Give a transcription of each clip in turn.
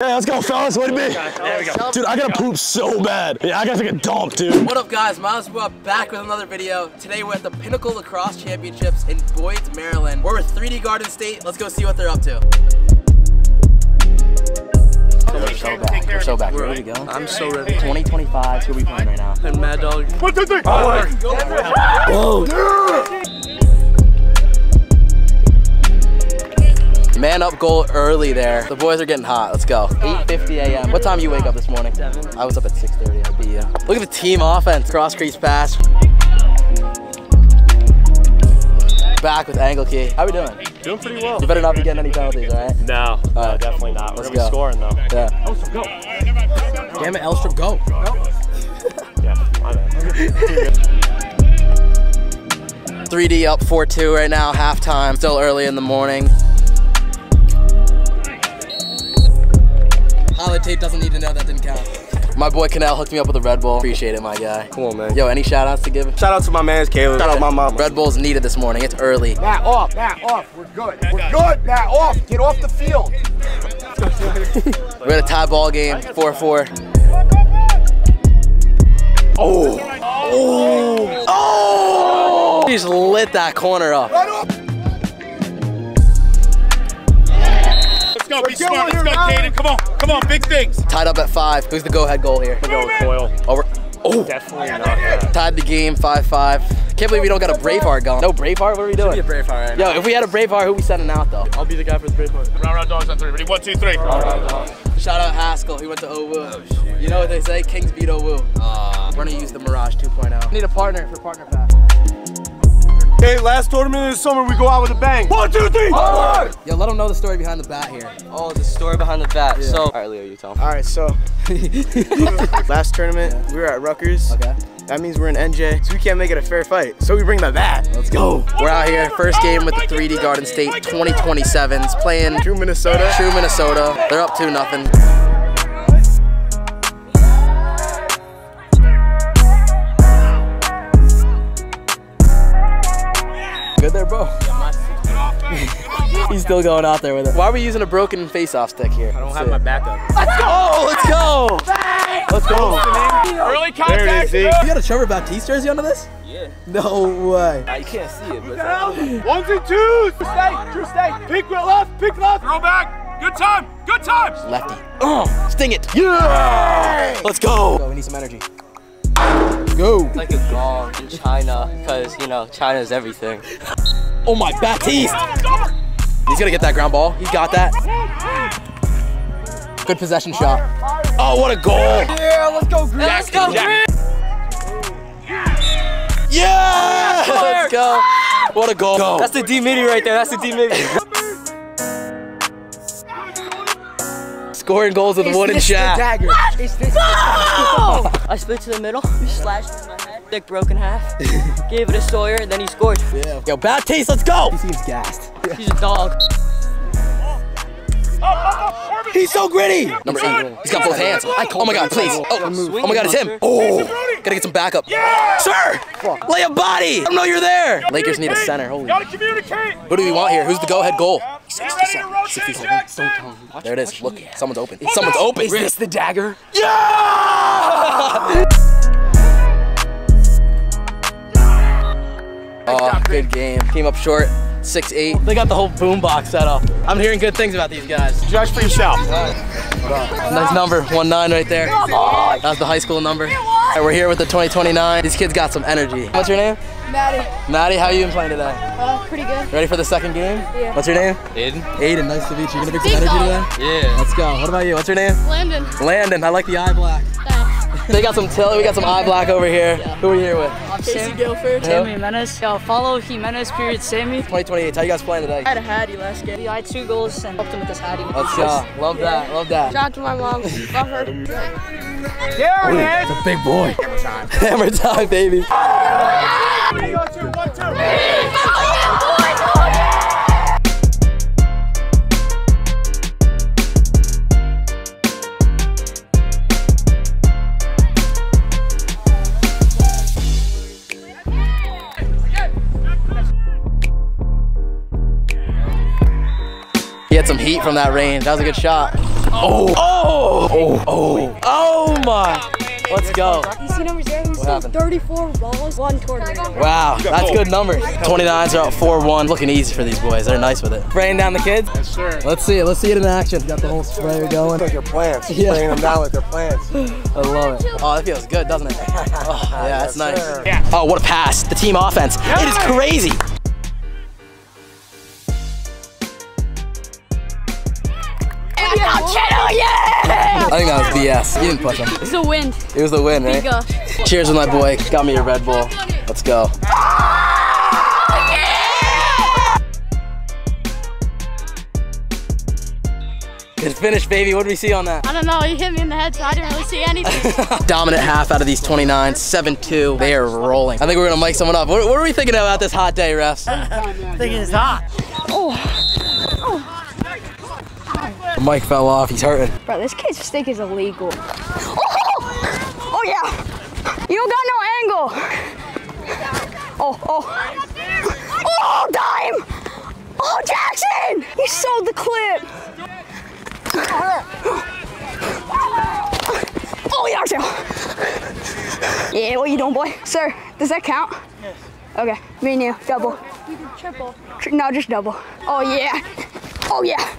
Hey, let's go, fellas. What it be? There we go. Dude, I gotta poop so bad. Yeah, I gotta take a dump, dude. What up guys, Miles Bro back with another video. Today we're at the Pinnacle Lacrosse Championships in Boyd, Maryland. We're with 3D Garden State. Let's go see what they're up to. We're so back. We're so back. Ready to go? I'm so ready. 2025. Who are we playing right now? And Mad Dog. One, two, three. Man up goal early there. The boys are getting hot. Let's go. 8.50 a.m. What time you wake up this morning? 7. I was up at 6.30. I beat you. Look at the team offense. Cross crease pass. Back with angle key. How we doing? Doing pretty well. You better not be getting any penalties, all right? No, no, definitely not. We're Let's gonna be scoring though. Yeah. Oh, go. Damn it, Elstrop, go. Yeah, my bad. 3D up 4-2 right now, halftime. Still early in the morning. Highlight tape doesn't need to know that didn't count. My boy Canal hooked me up with a Red Bull. Appreciate it, my guy. Come on, man. Yo, any shout outs to give? Shout out to my man's Caleb. Shout out to my mama. Red Bull's needed this morning. It's early. Matt off, Matt off. We're good. We're good. Matt off. Get off the field. We're at a tie ball game, 4-4. Oh. Oh. Oh. He just lit that corner up. Let's go, be smart. Let's go, Caden. Come on, come on, big things. Tied up at five. Who's the go-ahead goal here? Go with Coyle. Oh, we're, oh. Definitely not that. Tied the game 5-5. Can't believe we don't got a Braveheart going. No Braveheart? What are we doing? Be a Braveheart right Yo, if we had a Braveheart, who we sending out though? I'll be the guy for the Braveheart. Round, round dogs on three. Ready? One, two, three. Shout out Haskell, he went to OWU. you know what they say? Kings beat OWU. Uh, we're gonna use the Mirage 2.0. Need a partner for partner pass. Hey, last tournament of the summer, we go out with a bang. One, two, three. Yo, let them know the story behind the bat here. Oh, the story behind the bat. So, all right, Leo, you tell him. All right, so last tournament we were at Rutgers. Okay. That means we're in NJ, so we can't make it a fair fight. So we bring the bat. Let's go. We're out here, first game with the 3D Garden State 2027s, playing True Minnesota. True Minnesota. They're up 2 nothing. He's still going out there with it. Why are we using a broken face-off stick here? I don't have my backup. Let's go! Oh, let's go! Let's go. Early There contact. You got a Trevor Baptiste jersey under this? Yeah. No way. You can't see it, but Ones and twos. True stay. True stay. Pick left. Pick left. Throw back. Good time. Good time. Lefty. Oh, sting it. Yeah! Let's go. Go, we need some energy. Go. it's like a gong in China, because, you know, China's everything. Oh my, Baptiste. He's gonna get that ground ball. He got that. Good possession shot. Oh, what a goal. Yeah, let's go, Green. Let's go, Yeah! Let's go. What a goal. Go. That's the D mini right there. That's the D mini. Scoring goals with a wooden shaft. Dagger. I split to the middle, slashed in my head, dick broke in half, gave it a Sawyer, and then he scored. Yeah. Yo, Baptiste, let's go. He seems gassed. He's a dog. He's so gritty. Number eight. He's got both hands. Oh my God, please. Oh, oh my God, it's him. Oh, gotta get some backup. Sir, lay a body. I don't know you're there. Lakers need a center. Holy. Gotta communicate. Who do we want here? Who's the go-ahead goal? Get ready to rotate, Jackson. There it is. Look, someone's open. Someone's open. Is this the dagger? Yeah! Oh, good game. Came up short. 6-8. They got the whole boombox set up. I'm hearing good things about these guys. Judge for yourself. Nice number, 1-9 right there. That's the high school number. All right, we're here with the 2029. These kids got some energy. What's your name? Maddie. Maddie, how you been playing today? Uh, pretty good. Ready for the second game? Yeah. What's your name? Aiden. Aiden, nice to meet you. You gonna bring some energy today? Yeah. Let's go. What about you? What's your name? Landon. Landon. I like the eye black. Thanks. They got some Tilly, we got some eye black over here. Who are you here with? Casey Guilford. Yeah. Jimenez. Yo, follow Jimenez period Sammy. 2028. How you guys playing today? I had a hattie last game. I had two goals and helped him with this hattie. Let's go. Love that. Love that. Shout out to my mom. Love her. There it is. It's a big boy. Hammer time, baby. Three, go, two, one, two. He had some heat from that range. That was a good shot. Oh, oh, oh, oh, oh my. Let's go. You see number zero? He's happened? 34 balls, one tournament. Wow, that's good numbers. 29s are up 4-1. Looking easy for these boys. They're nice with it. Spraying down the kids? Yes, sir. Let's see it. Let's see it in action. Got the whole sprayer going. Like your plants. Yeah. Spraying them down like their plants. I love it. Oh, that feels good, doesn't it? Oh, yeah, that's nice. sir. Oh, what a pass. The team offense. It is crazy. I think that was BS. You didn't push him. It's the wind. It was the win, right? Gosh. Cheers with my boy. Got me a Red Bull. Let's go. Good finish, baby. What do we see on that? I don't know. He hit me in the head, so I didn't really see anything. Dominant half out of these 29, 7-2. They are rolling. I think we're gonna mic someone up. What, what are we thinking about this hot day, refs? Thinking it's hot. Oh. The mic fell off. He's hurting. Bro, this kid's stick is illegal. Oh, oh, oh yeah. You don't got no angle. Oh, oh. Oh, dime. Oh, Jackson. He sold the clip. Oh, yeah, Arcel. Yeah, what you doing, boy? Sir, does that count? Yes. Okay, me and you, double. Triple. No, just double. Oh, yeah. Oh, yeah.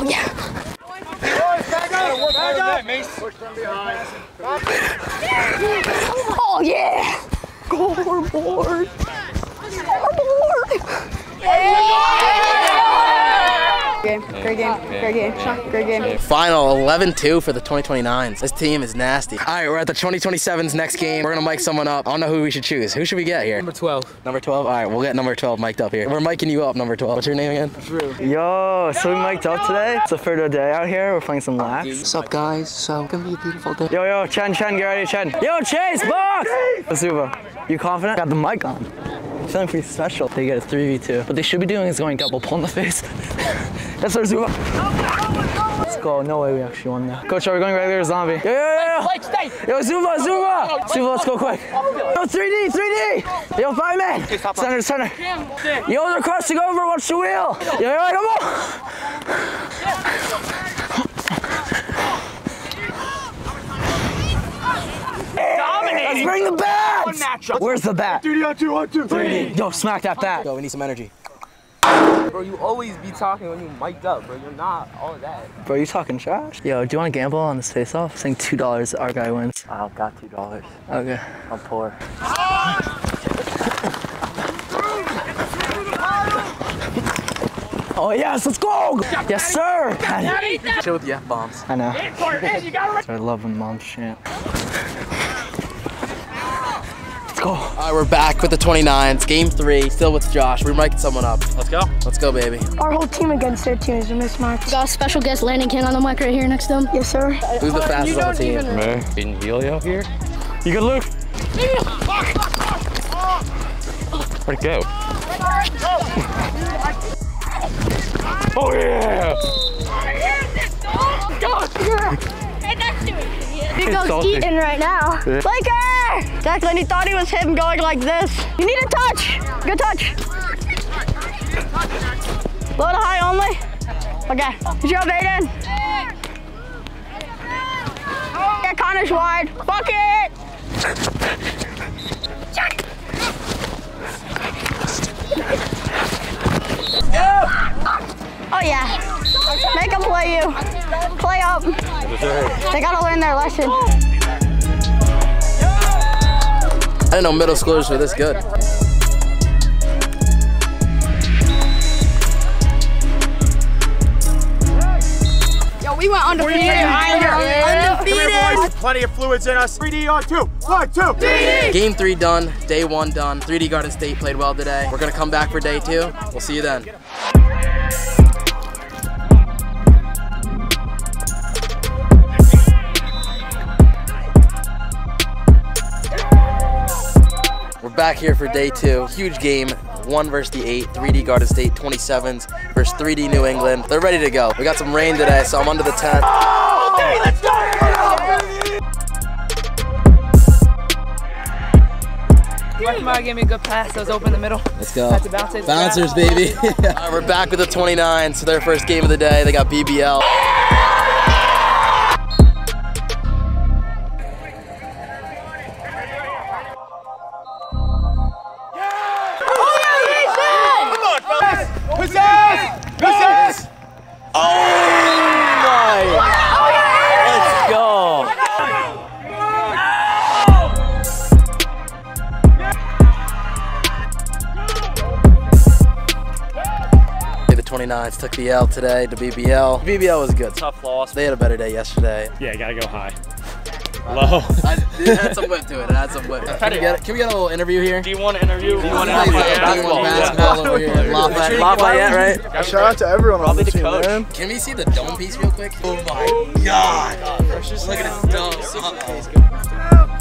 Oh, yeah. Oh yeah! Scoreboard! Scoreboard! Game, great game, great game, Sean, great game. Final 11-2 for the 2029s. This team is nasty. All right, we're at the 2027s next game. We're gonna mic someone up. I don't know who we should choose. Who should we get here? Number 12. Number 12? All right, we'll get number 12 mic'd up here. We're micing you up, number 12. What's your name again? Yo, so we mic'd up today. It's a third day out here. We're playing some lax. What's up, guys? So, it's gonna be a beautiful day. Yo, yo, Chen, Chen, get ready, Chen. Yo, Chase, box! Azuba, you confident? Got the mic on. Feeling pretty special. They get a 3v2. What they should be doing is going double pull in the face. That's our Zuba. Let's go. No way we actually won that. Coach, are we going regular or zombie? Yo, yo, yo, yo. Yo, Zuba, Zuba. Zuba, let's go quick. Yo, 3D, 3D. Yo, five man. Center, center. Yo, they're crossing over. Watch the wheel. Yo, yo, come on. Let's bring the bats! Where's the bat? 3D on two, one, two, three. Yo, smack that bat. Go, we need some energy. Bro, you always be talking when you mic'd up, bro. You're not all that. Bro, you talking trash? Yo, do you want to gamble on this face-off? Saying two dollars, our guy wins. I got two dollars. Okay. I'm poor. Oh yes, let's go! Yes, sir. Chill with the F-bombs. I know. I love when moms chant. Let's go. All right, we're back with the 29s. Game three, still with Josh. We're micing someone up. Let's go. Let's go, baby. Our whole team against their team is a mismatch. Got a special guest Landon King on the mic right here next to him. Yes, sir. Who's the fastest on the team? In Helio here? You good, Luke? Where'd it go? Oh yeah! He goes eating right now. Laker! Declan, he thought he was him going like this. You need a touch. Good touch. Low to high only. Okay. Good job, Aiden. Yeah, Connor's wide. Bucket! Oh yeah. Make them play you. Play up. They gotta learn their lesson. Didn't know middle schoolers were this good. Yo, we went undefeated. Undefeated. Plenty of fluids in us. 3D on two. One, two. Game three done, day one done. 3D Garden State played well today. We're gonna come back for day two. We'll see you then. Back here for day two. Huge game. One versus the eight. 3D Garden State 27s versus 3D New England. They're ready to go. We got some rain today, so I'm under the tent. Let's go! Mark Wekmar gave me a good pass. I was open in the middle. Let's go. Had to bounce it. Bouncers, baby. All right, we're back with the 29s. Their first game of the day. They got BBL. 49s took the L today to BBL. BBL was good. Tough loss. They had a better day yesterday. Yeah, gotta go high. Low. I, it had some whip to it. It had some whip. Can we, get, can we get a little interview here? Do you want to interview? Do you want to interview? Basketball, basketball over here. Lafayette, Lafayette, right? Shout out to everyone Probably on the team, coach. man. Can we see the dome piece real quick? Oh my oh god. Look at this dome.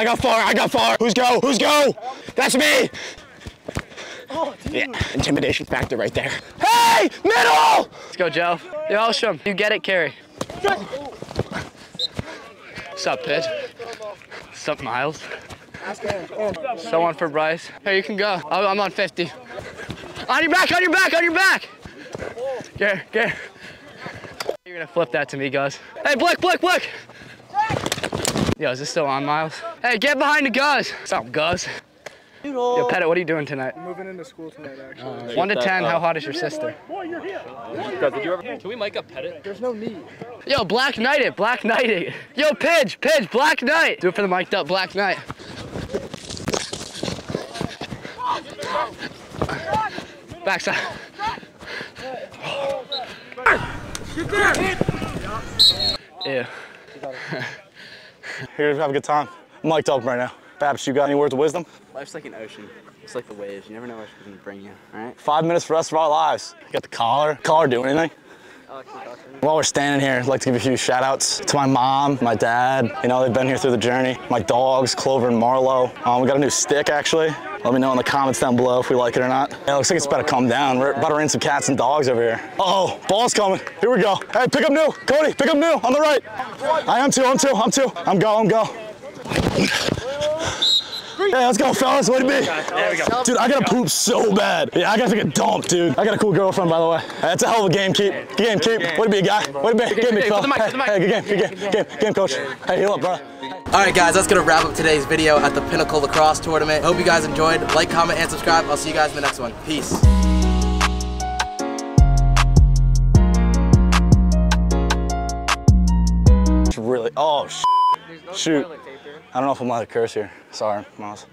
I got far. I got far. Who's go? Who's go? That's me. Oh, yeah, intimidation factor right there. Hey, middle! Let's go, Joe. Yo, Elsham, you get it, Carrie. Sup, What's up, Miles? Someone for Bryce. Hey, you can go. Oh, I'm on 50. On your back, on your back, on your back! Get, get. You're gonna flip that to me, guys. Hey, Blick, Blick, Blick! Yo, is this still on, Miles? Hey, get behind the Gus! What's up, Gus? Yo, Pettit, what are you doing tonight? Moving into school tonight, actually. Uh, one to ten, how hot is your sister? Can we mic up Pettit? There's no need. Yo, Black Knight it, Black Knight it. Yo, Pidge, Pidge, Black Knight. Do it for the mic'd up Black Knight. Backside. Ew. Here, have a good time. I'm mic'd up right now. Babs, you got any words of wisdom? Life's like an ocean. It's like the waves. You never know where it's going to bring you, all right? Five minutes for the rest of our lives. You got the collar. Collar do anything? While we're standing here, I'd like to give a few shout outs to my mom, my dad. You know, they've been here through the journey. My dogs, Clover and Marlowe. Um, we got a new stick, actually. Let me know in the comments down below if we like it or not. It looks like it's about to come down. We're about to rain some cats and dogs over here. Uh oh, ball's coming. Here we go. Hey, pick up new. Cody, pick up new on the right. I am too, I'm two, I'm two. I'm go, I'm go. Hey, let's go, fellas. Way to be. There we go. Dude, I gotta poop so bad. Yeah, I gotta take a dump, dude. I got a cool girlfriend, by the way. That's a hell of a game, keep. Good game, keep. Way to be, guy. Way to be. Good game, big fella. Hey, hey, good game, good game, good game, game, coach. Hey, heal up, bro. All right, guys, that's gonna wrap up today's video at the Pinnacle Lacrosse Tournament. Hope you guys enjoyed. Like, comment, and subscribe. I'll see you guys in the next one. Peace. Really? Oh, sh- shoot. I don't know if I'm allowed to curse here. Sorry, Miles.